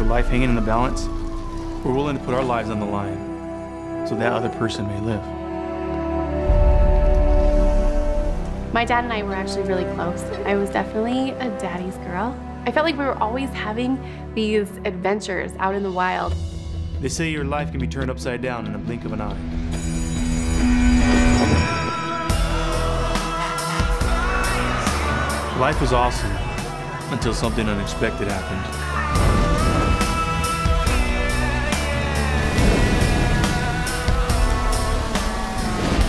a life hanging in the balance, we're willing to put our lives on the line so that other person may live. My dad and I were actually really close. I was definitely a daddy's girl. I felt like we were always having these adventures out in the wild. They say your life can be turned upside down in a blink of an eye. Life was awesome until something unexpected happened.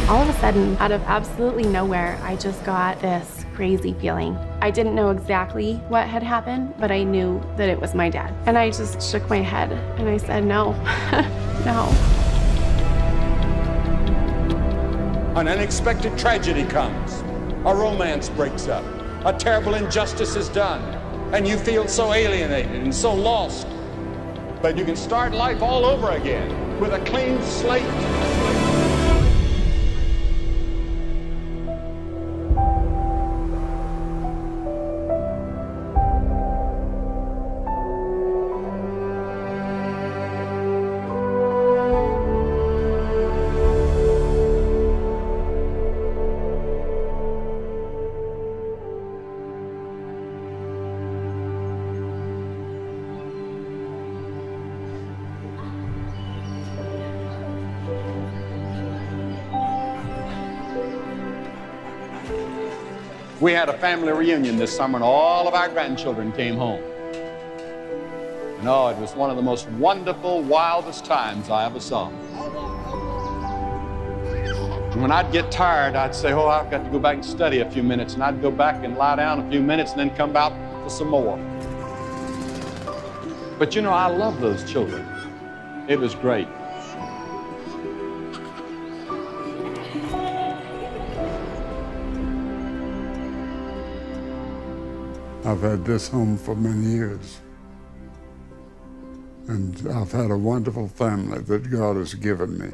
All of a sudden, out of absolutely nowhere, I just got this crazy feeling. I didn't know exactly what had happened, but I knew that it was my dad. And I just shook my head and I said, no, no. An unexpected tragedy comes. A romance breaks up. A terrible injustice is done. And you feel so alienated and so lost. But you can start life all over again with a clean slate. We had a family reunion this summer, and all of our grandchildren came home. And oh, it was one of the most wonderful, wildest times I ever saw. And when I'd get tired, I'd say, Oh, I've got to go back and study a few minutes. And I'd go back and lie down a few minutes and then come out for some more. But you know, I love those children. It was great. I've had this home for many years. And I've had a wonderful family that God has given me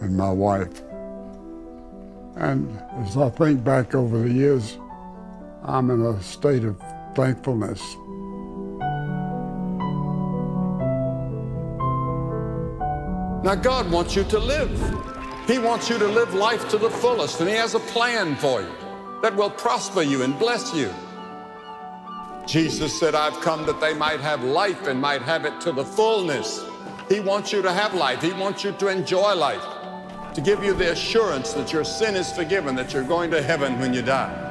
and my wife. And as I think back over the years, I'm in a state of thankfulness. Now, God wants you to live. He wants you to live life to the fullest, and He has a plan for you that will prosper you and bless you. Jesus said, I've come that they might have life and might have it to the fullness. He wants you to have life. He wants you to enjoy life, to give you the assurance that your sin is forgiven, that you're going to heaven when you die.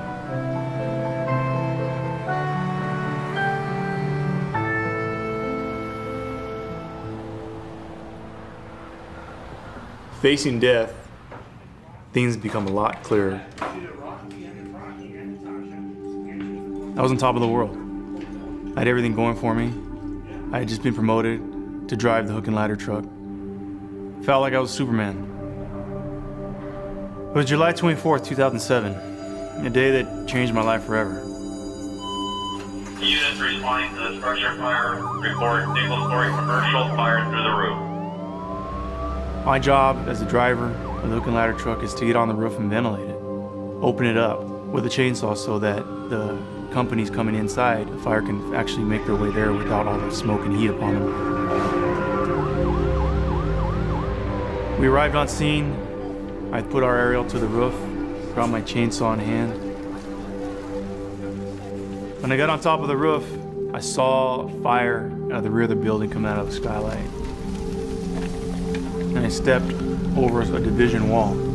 Facing death, things become a lot clearer. I was on top of the world. I had everything going for me. I had just been promoted to drive the hook and ladder truck. Felt like I was Superman. It was July 24th, 2007, a day that changed my life forever. Units responding to the structure fire report single story commercial fire through the roof. My job as a driver of the hook and ladder truck is to get on the roof and ventilate it. Open it up with a chainsaw so that the companies coming inside, a fire can actually make their way there without all the smoke and heat upon them. We arrived on scene. I put our aerial to the roof, brought my chainsaw in hand. When I got on top of the roof, I saw fire out of the rear of the building coming out of the skylight. And I stepped over a division wall.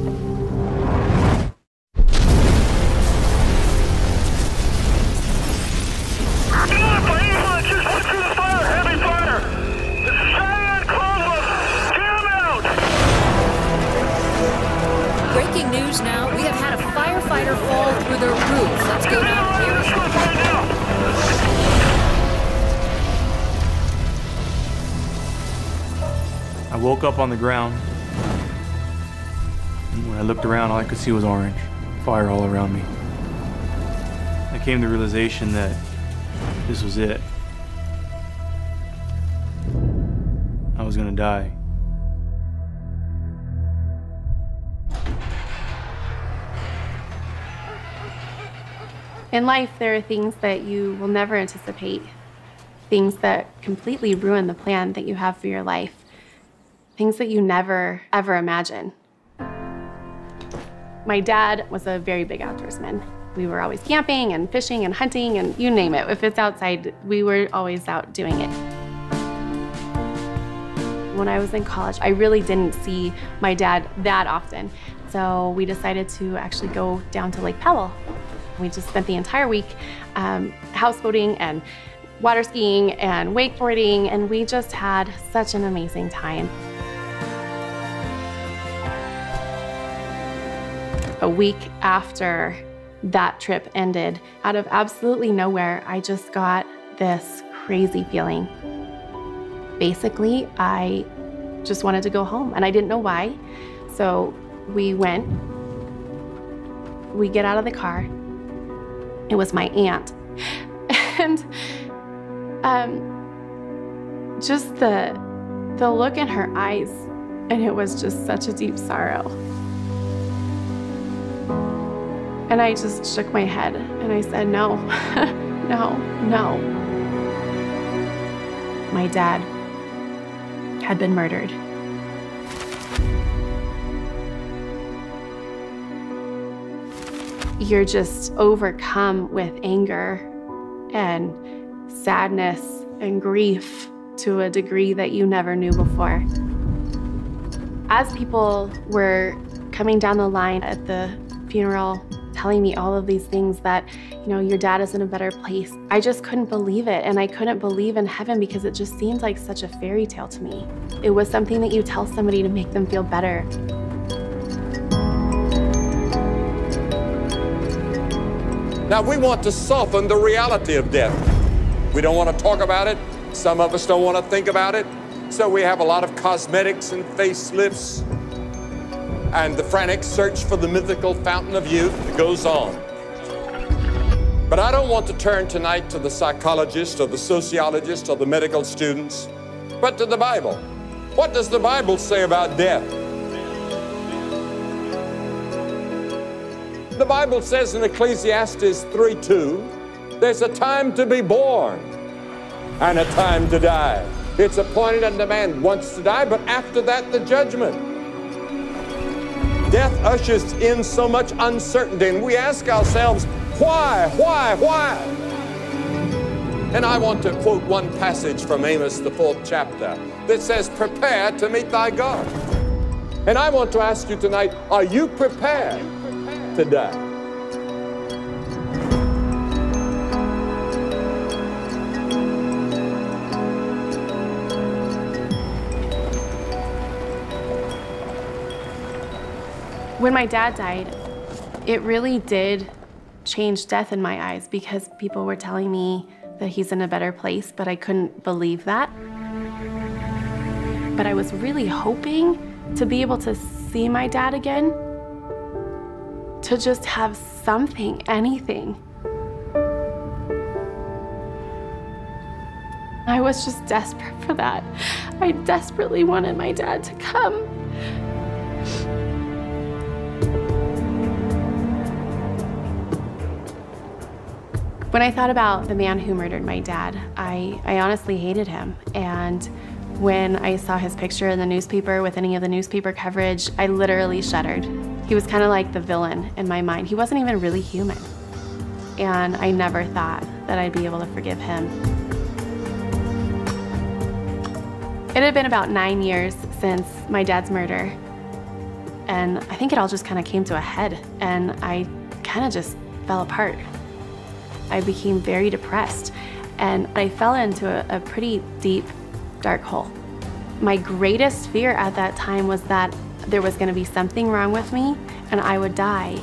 News now. We have had a firefighter fall through the roof. Let's go down here. I woke up on the ground. When I looked around, all I could see was orange, fire all around me. I came to the realization that this was it. I was gonna die. In life, there are things that you will never anticipate. things that completely ruin the plan that you have for your life, things that you never, ever imagine. My dad was a very big outdoorsman. We were always camping and fishing and hunting and you name it. If it's outside, we were always out doing it. When I was in college, I really didn't see my dad that often. So we decided to actually go down to Lake Powell. We just spent the entire week um, houseboating and water skiing and wakeboarding, and we just had such an amazing time. A week after that trip ended, out of absolutely nowhere, I just got this crazy feeling. Basically, I just wanted to go home and I didn't know why. So we went, we get out of the car. It was my aunt. And um, just the, the look in her eyes, and it was just such a deep sorrow. And I just shook my head and I said, no, no, no. My dad had been murdered. You're just overcome with anger and sadness and grief to a degree that you never knew before. As people were coming down the line at the funeral, telling me all of these things that, you know, your dad is in a better place. I just couldn't believe it. And I couldn't believe in heaven because it just seemed like such a fairy tale to me. It was something that you tell somebody to make them feel better. Now, we want to soften the reality of death. We don't want to talk about it. Some of us don't want to think about it. So we have a lot of cosmetics and facelifts and the frantic search for the mythical fountain of youth goes on. But I don't want to turn tonight to the psychologist or the sociologist or the medical students, but to the Bible. What does the Bible say about death? The Bible says in Ecclesiastes 3 2, there's a time to be born and a time to die. It's appointed unto man once to die, but after that, the judgment. Death ushers in so much uncertainty, and we ask ourselves, why, why, why? And I want to quote one passage from Amos, the fourth chapter, that says, Prepare to meet thy God. And I want to ask you tonight, are you prepared to die? When my dad died, it really did change death in my eyes because people were telling me that he's in a better place, but I couldn't believe that. But I was really hoping to be able to see my dad again, to just have something, anything. I was just desperate for that. I desperately wanted my dad to come. When I thought about the man who murdered my dad, I, I honestly hated him. And when I saw his picture in the newspaper with any of the newspaper coverage, I literally shuddered. He was kind of like the villain in my mind. He wasn't even really human. And I never thought that I'd be able to forgive him. It had been about nine years since my dad's murder. And I think it all just kind of came to a head and I kind of just fell apart. I became very depressed and I fell into a, a pretty deep, dark hole. My greatest fear at that time was that there was gonna be something wrong with me and I would die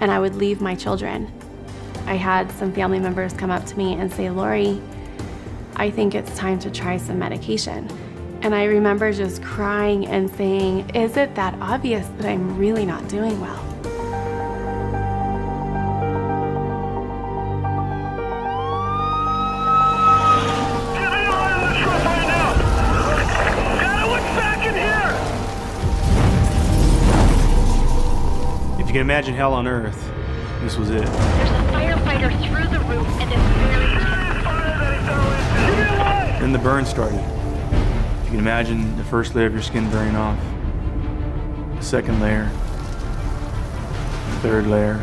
and I would leave my children. I had some family members come up to me and say, Lori, I think it's time to try some medication. And I remember just crying and saying, Is it that obvious that I'm really not doing well? You can imagine hell on earth, this was it. There's a firefighter through the roof and it's very. Then the burn started. You can imagine the first layer of your skin burning off, the second layer, the third layer,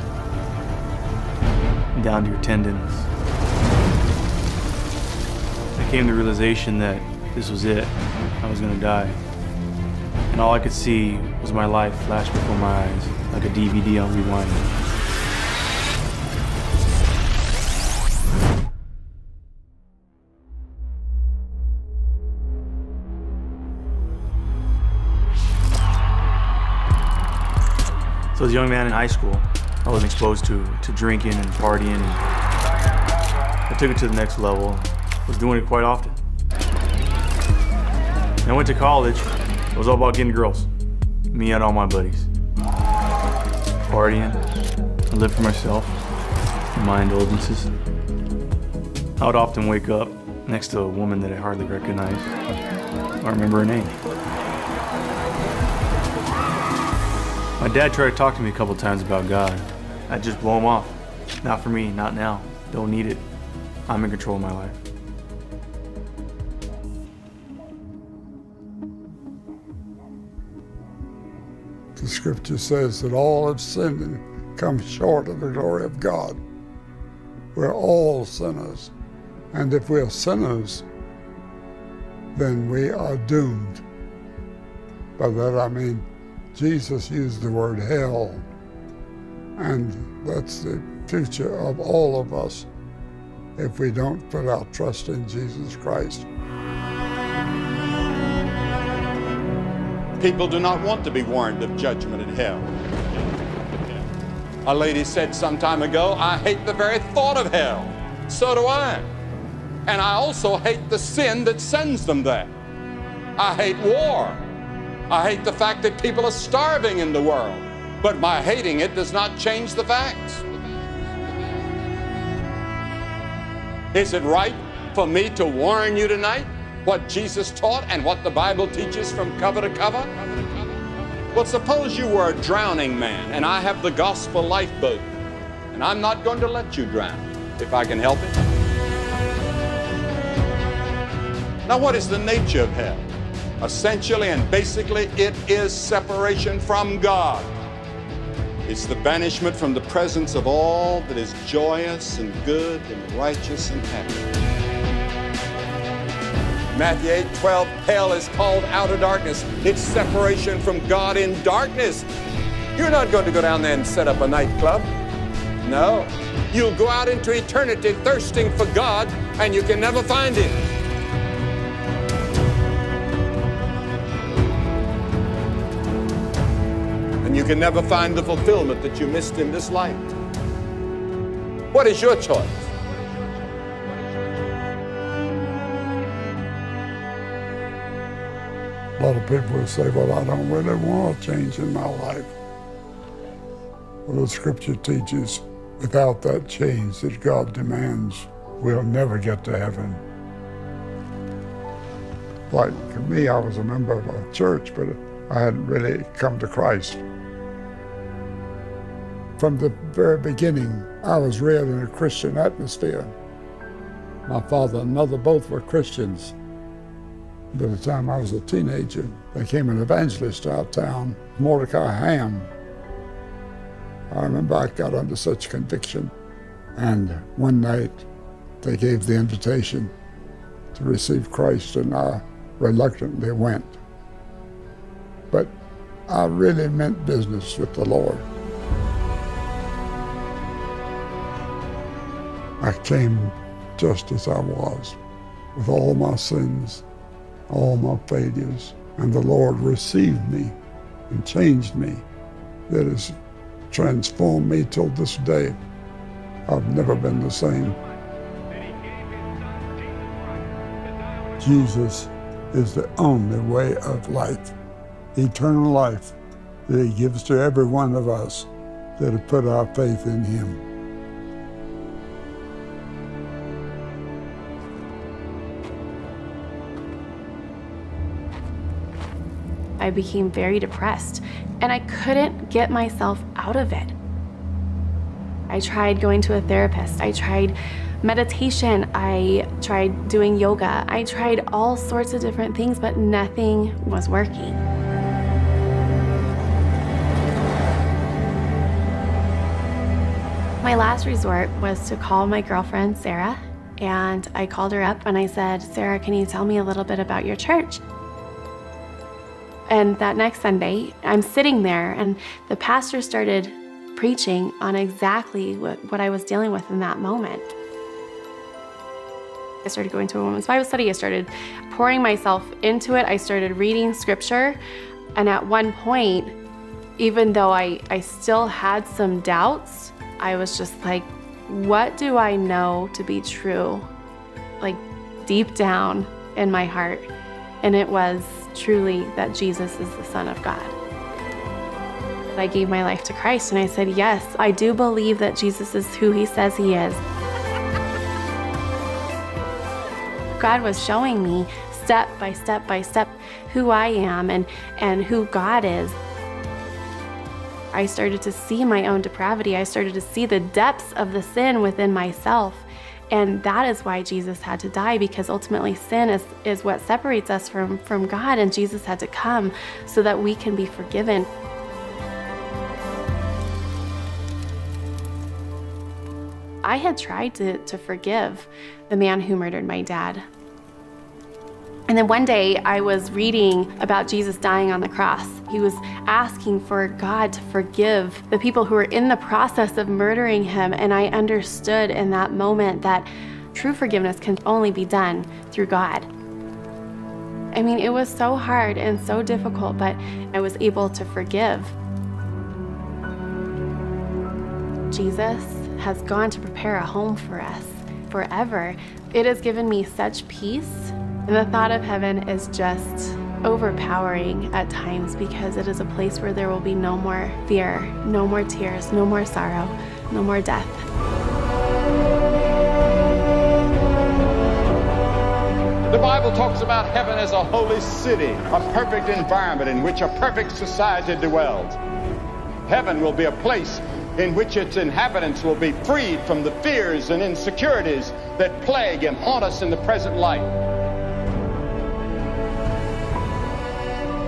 and down to your tendons. I came to the realization that this was it. I was gonna die. And all I could see was my life flash before my eyes, like a DVD on rewind. So as a young man in high school, I was exposed to, to drinking and partying and I took it to the next level. was doing it quite often. And I went to college. It was all about getting girls. Me and all my buddies. Partying. I lived for myself. My indulgences. I would often wake up next to a woman that I hardly recognized. I remember her name. My dad tried to talk to me a couple times about God. I'd just blow him off. Not for me, not now. Don't need it. I'm in control of my life. Scripture says that all have sinned and come short of the glory of God. We're all sinners. And if we're sinners, then we are doomed. By that I mean Jesus used the word hell, and that's the future of all of us if we don't put our trust in Jesus Christ. People do not want to be warned of judgment in hell. A lady said some time ago, I hate the very thought of hell. So do I. And I also hate the sin that sends them there. I hate war. I hate the fact that people are starving in the world. But my hating it does not change the facts. Is it right for me to warn you tonight what Jesus taught and what the Bible teaches from cover to cover? Well, suppose you were a drowning man and I have the gospel lifeboat, and I'm not going to let you drown if I can help it. Now, what is the nature of hell? Essentially and basically, it is separation from God. It's the banishment from the presence of all that is joyous and good and righteous and happy. Matthew 8 12, hell is called outer darkness. It's separation from God in darkness. You're not going to go down there and set up a nightclub. No. You'll go out into eternity thirsting for God, and you can never find Him. and you can never find the fulfillment that you missed in this life. What is your choice? A lot of people will say, Well, I don't really want a change in my life. Well, the scripture teaches without that change that God demands, we'll never get to heaven. Like me, I was a member of a church, but I hadn't really come to Christ. From the very beginning, I was reared in a Christian atmosphere. My father and mother both were Christians. By the time I was a teenager, there came an evangelist to our town, Mordecai Ham. I remember I got under such conviction. And one night, they gave the invitation to receive Christ, and I reluctantly went. But I really meant business with the Lord. I came just as I was, with all my sins, all my failures, and the Lord received me and changed me. That has transformed me till this day. I've never been the same. Jesus is the only way of life, eternal life that He gives to every one of us that have put our faith in Him. I became very depressed and I couldn't get myself out of it. I tried going to a therapist. I tried meditation. I tried doing yoga. I tried all sorts of different things, but nothing was working. My last resort was to call my girlfriend, Sarah, and I called her up and I said, Sarah, can you tell me a little bit about your church? And that next Sunday, I'm sitting there and the pastor started preaching on exactly what, what I was dealing with in that moment. I started going to a women's Bible study. I started pouring myself into it. I started reading scripture. And at one point, even though I, I still had some doubts, I was just like, what do I know to be true? Like deep down in my heart. And it was truly that Jesus is the Son of God. I gave my life to Christ and I said, Yes, I do believe that Jesus is who he says he is. God was showing me step by step by step who I am and, and who God is. I started to see my own depravity. I started to see the depths of the sin within myself. And that is why Jesus had to die, because ultimately sin is, is what separates us from, from God, and Jesus had to come so that we can be forgiven. I had tried to, to forgive the man who murdered my dad. And then one day I was reading about Jesus dying on the cross. He was asking for God to forgive the people who were in the process of murdering him. And I understood in that moment that true forgiveness can only be done through God. I mean, it was so hard and so difficult, but I was able to forgive. Jesus has gone to prepare a home for us forever. It has given me such peace the thought of heaven is just overpowering at times because it is a place where there will be no more fear, no more tears, no more sorrow, no more death. The Bible talks about heaven as a holy city, a perfect environment in which a perfect society dwells. Heaven will be a place in which its inhabitants will be freed from the fears and insecurities that plague and haunt us in the present life.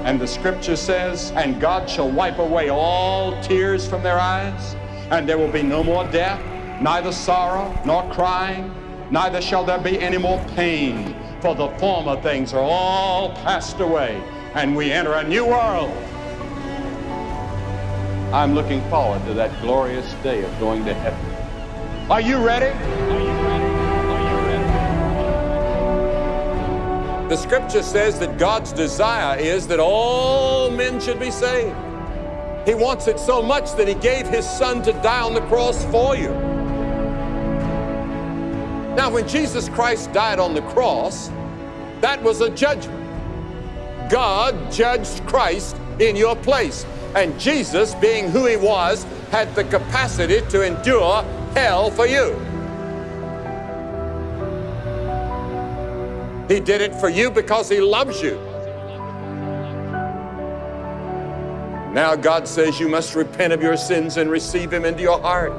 And the scripture says, And God shall wipe away all tears from their eyes, and there will be no more death, neither sorrow nor crying, neither shall there be any more pain, for the former things are all passed away, and we enter a new world. I'm looking forward to that glorious day of going to heaven. Are you ready? Are you The scripture says that God's desire is that all men should be saved. He wants it so much that He gave His Son to die on the cross for you. Now, when Jesus Christ died on the cross, that was a judgment. God judged Christ in your place. And Jesus, being who He was, had the capacity to endure hell for you. He did it for you because He loves you. Now God says you must repent of your sins and receive Him into your heart.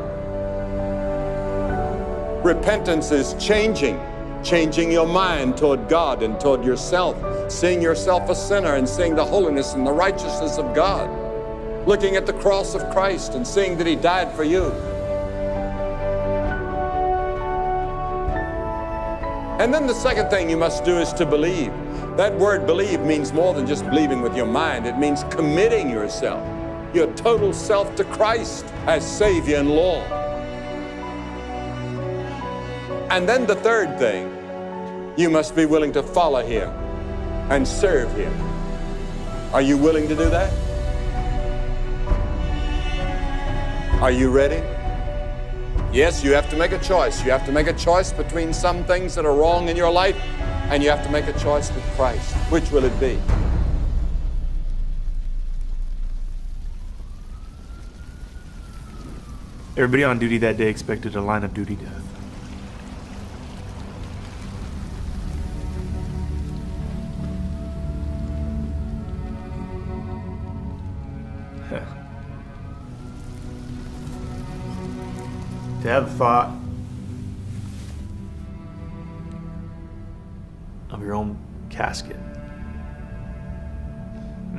Repentance is changing, changing your mind toward God and toward yourself, seeing yourself a sinner and seeing the holiness and the righteousness of God, looking at the cross of Christ and seeing that He died for you. And then the second thing you must do is to believe. That word believe means more than just believing with your mind, it means committing yourself, your total self to Christ as Savior and Lord. And then the third thing, you must be willing to follow Him and serve Him. Are you willing to do that? Are you ready? Yes, you have to make a choice. You have to make a choice between some things that are wrong in your life, and you have to make a choice with Christ. Which will it be? Everybody on duty that day expected a line of duty death. Have thought of your own casket.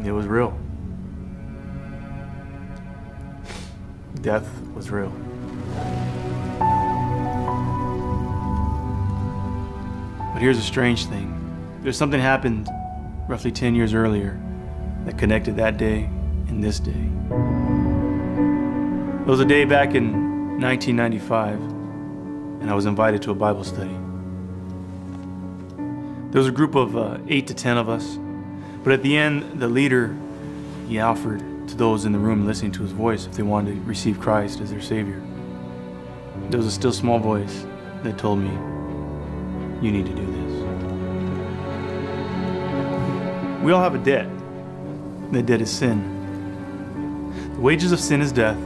It was real. Death was real. But here's a strange thing. There's something happened roughly 10 years earlier that connected that day and this day. It was a day back in 1995, and I was invited to a Bible study. There was a group of uh, eight to ten of us, but at the end, the leader he offered to those in the room listening to his voice if they wanted to receive Christ as their Savior. There was a still small voice that told me, You need to do this. We all have a debt. That debt is sin. The wages of sin is death,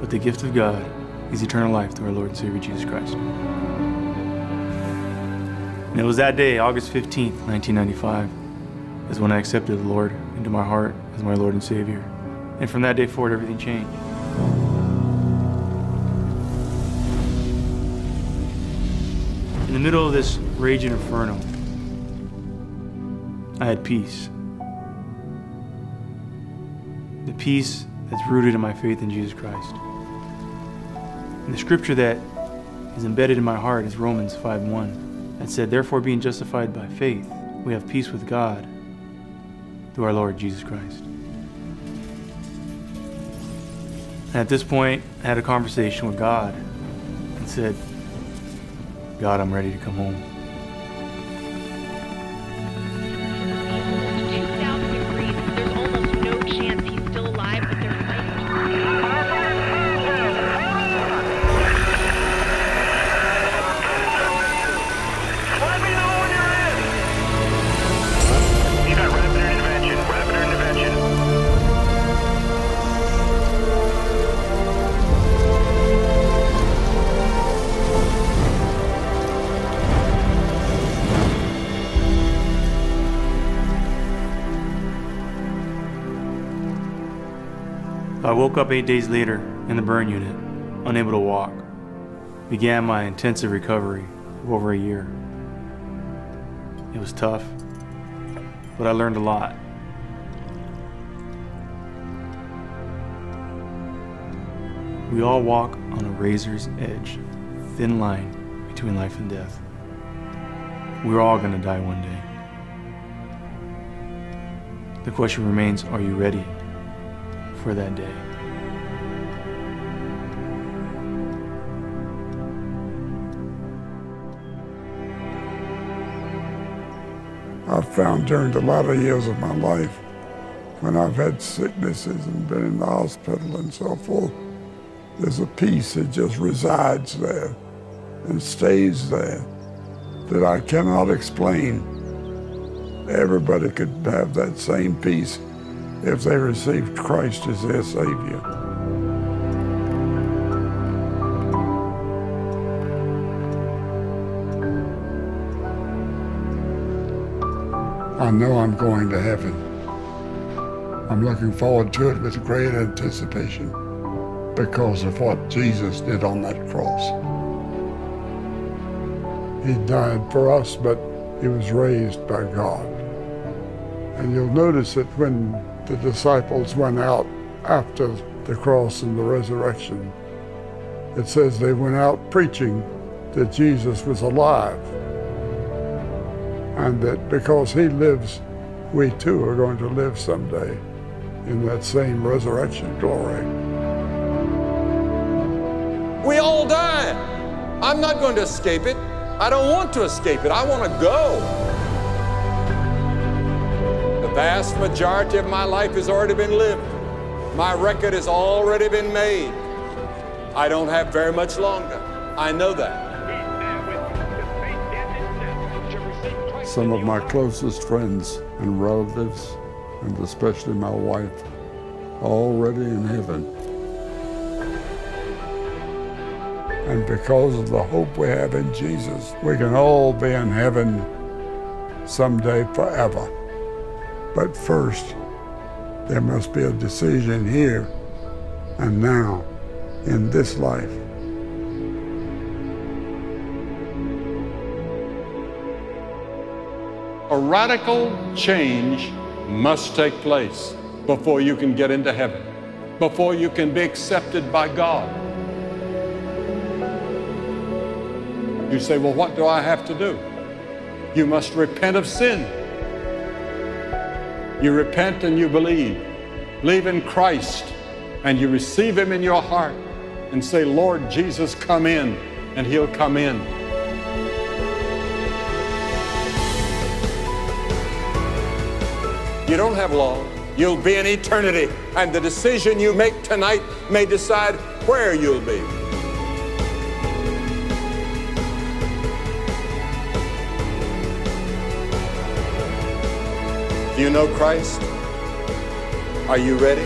but the gift of God is eternal life through our Lord and Savior Jesus Christ. And it was that day, August 15th, 1995, is when I accepted the Lord into my heart as my Lord and Savior. And from that day forward, everything changed. In the middle of this raging inferno, I had peace. The peace that's rooted in my faith in Jesus Christ. And the scripture that is embedded in my heart is Romans 5:1 that said, Therefore, being justified by faith, we have peace with God through our Lord Jesus Christ. And at this point, I had a conversation with God and said, God, I'm ready to come home. Woke up eight days later in the burn unit, unable to walk. Began my intensive recovery of over a year. It was tough, but I learned a lot. We all walk on a razor's edge, thin line between life and death. We're all going to die one day. The question remains are you ready for that day? Found during the latter years of my life, when I've had sicknesses and been in the hospital and so forth, there's a peace that just resides there and stays there that I cannot explain. Everybody could have that same peace if they received Christ as their Savior. I know I'm going to heaven. I'm looking forward to it with great anticipation because of what Jesus did on that cross. He died for us, but he was raised by God. And you'll notice that when the disciples went out after the cross and the resurrection, it says they went out preaching that Jesus was alive and that because he lives, we too are going to live someday in that same resurrection glory. We all die. I'm not going to escape it. I don't want to escape it. I want to go. The vast majority of my life has already been lived. My record has already been made. I don't have very much longer. I know that. Some of my closest friends and relatives, and especially my wife, already in heaven. And because of the hope we have in Jesus, we can all be in heaven someday forever. But first, there must be a decision here and now in this life. A radical change must take place before you can get into heaven, before you can be accepted by God. You say, Well, what do I have to do? You must repent of sin. You repent and you believe. Believe in Christ and you receive Him in your heart and say, Lord Jesus, come in, and He'll come in. You don't have long. You'll be in eternity, and the decision you make tonight may decide where you'll be. Do you know Christ? Are you ready?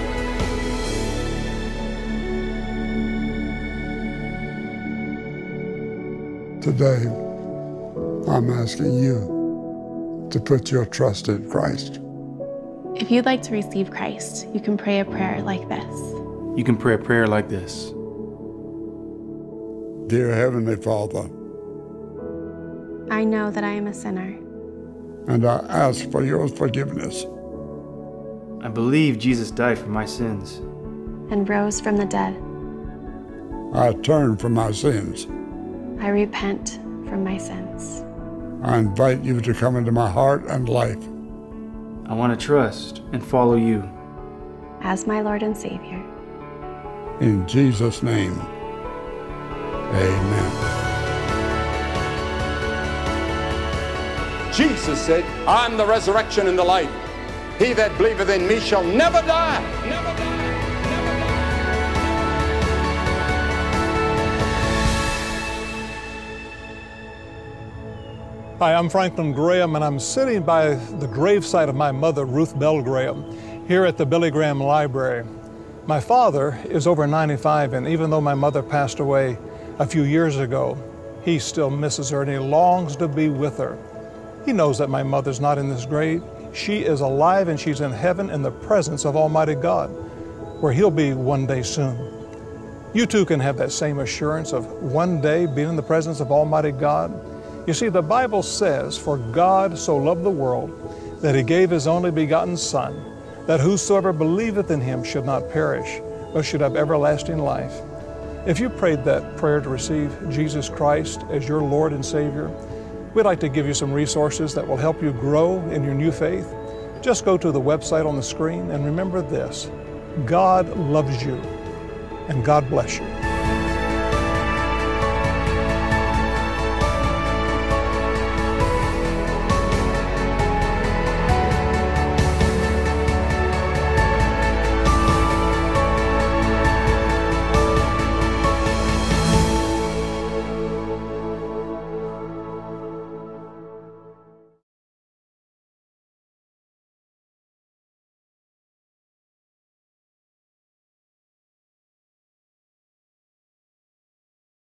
Today, I'm asking you to put your trust in Christ. If you'd like to receive Christ, you can pray a prayer like this. You can pray a prayer like this Dear Heavenly Father, I know that I am a sinner. and I ask for your forgiveness. I believe Jesus died for my sins. and rose from the dead. I turn from my sins. I repent from my sins. I invite you to come into my heart and life. I want to trust and follow you. As my Lord and Savior. In Jesus' name, amen. Jesus said, I'm the resurrection and the life. He that believeth in me shall never die. Never die. Hi, I'm Franklin Graham, and I'm sitting by the gravesite of my mother, Ruth Bell Graham, here at the Billy Graham Library. My father is over 95, and even though my mother passed away a few years ago, he still misses her and he longs to be with her. He knows that my mother's not in this grave. She is alive and she's in heaven in the presence of Almighty God, where He'll be one day soon. You too can have that same assurance of one day being in the presence of Almighty God. You see, the Bible says, For God so loved the world that He gave His only begotten Son, that whosoever believeth in Him should not perish, but should have everlasting life. If you prayed that prayer to receive Jesus Christ as your Lord and Savior, we'd like to give you some resources that will help you grow in your new faith. Just go to the website on the screen and remember this God loves you and God bless you.